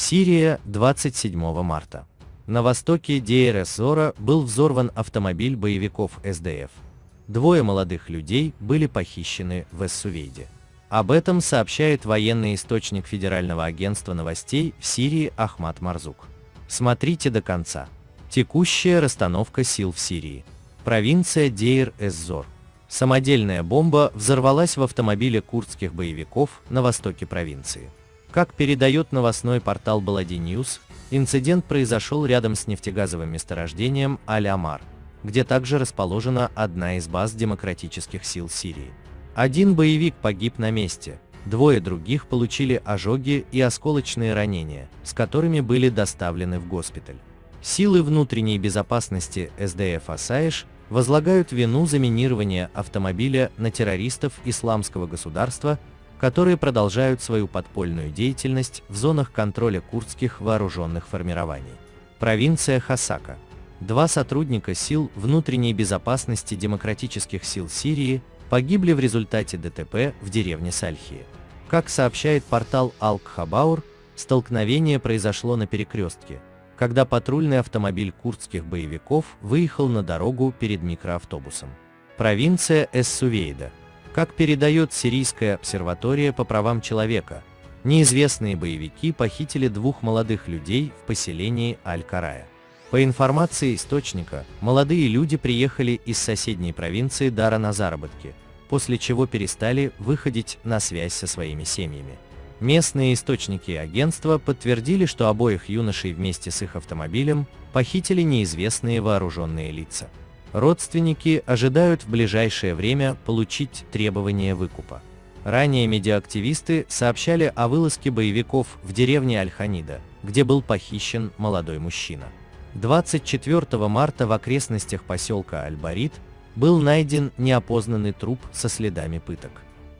Сирия, 27 марта. На востоке Дейр-эс-Зора был взорван автомобиль боевиков СДФ. Двое молодых людей были похищены в Эссувейде. Об этом сообщает военный источник Федерального агентства новостей в Сирии Ахмад Марзук. Смотрите до конца. Текущая расстановка сил в Сирии. Провинция Дейр-эс-Зор. Самодельная бомба взорвалась в автомобиле курдских боевиков на востоке провинции. Как передает новостной портал Балади Ньюс, инцидент произошел рядом с нефтегазовым месторождением Аль-Амар, где также расположена одна из баз демократических сил Сирии. Один боевик погиб на месте, двое других получили ожоги и осколочные ранения, с которыми были доставлены в госпиталь. Силы внутренней безопасности СДФ Асаиш возлагают вину за минирование автомобиля на террористов исламского государства, которые продолжают свою подпольную деятельность в зонах контроля курдских вооруженных формирований. Провинция Хасака. Два сотрудника сил внутренней безопасности демократических сил Сирии погибли в результате ДТП в деревне Сальхи. Как сообщает портал Алк-Хабаур, столкновение произошло на перекрестке, когда патрульный автомобиль курдских боевиков выехал на дорогу перед микроавтобусом. Провинция Эссувейда. Как передает Сирийская обсерватория по правам человека, неизвестные боевики похитили двух молодых людей в поселении Аль-Карая. По информации источника, молодые люди приехали из соседней провинции Дара на заработки, после чего перестали выходить на связь со своими семьями. Местные источники агентства подтвердили, что обоих юношей вместе с их автомобилем похитили неизвестные вооруженные лица. Родственники ожидают в ближайшее время получить требования выкупа. Ранее медиаактивисты сообщали о вылазке боевиков в деревне Аль-Ханида, где был похищен молодой мужчина. 24 марта в окрестностях поселка Аль-Барид был найден неопознанный труп со следами пыток.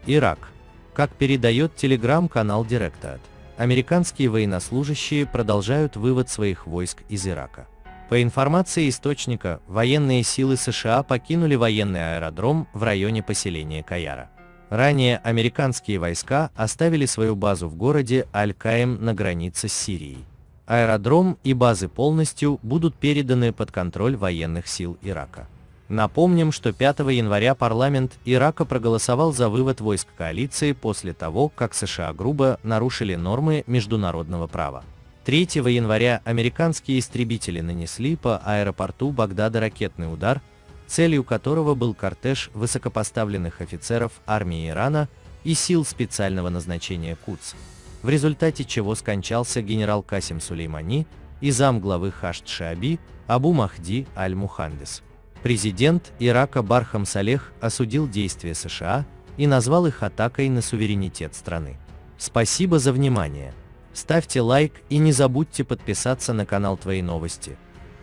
Ирак. Как передает телеграм-канал Директат, американские военнослужащие продолжают вывод своих войск из Ирака. По информации источника, военные силы США покинули военный аэродром в районе поселения Каяра. Ранее американские войска оставили свою базу в городе Аль-Каим на границе с Сирией. Аэродром и базы полностью будут переданы под контроль военных сил Ирака. Напомним, что 5 января парламент Ирака проголосовал за вывод войск коалиции после того, как США грубо нарушили нормы международного права. 3 января американские истребители нанесли по аэропорту Багдада ракетный удар, целью которого был кортеж высокопоставленных офицеров армии Ирана и сил специального назначения КУЦ, в результате чего скончался генерал Касим Сулеймани и замглавы Хашд Шааби Абу Махди Аль-Мухандис. Президент Ирака Бархам Салех осудил действия США и назвал их атакой на суверенитет страны. Спасибо за внимание. Ставьте лайк и не забудьте подписаться на канал Твои новости.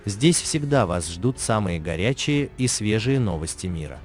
Здесь всегда вас ждут самые горячие и свежие новости мира.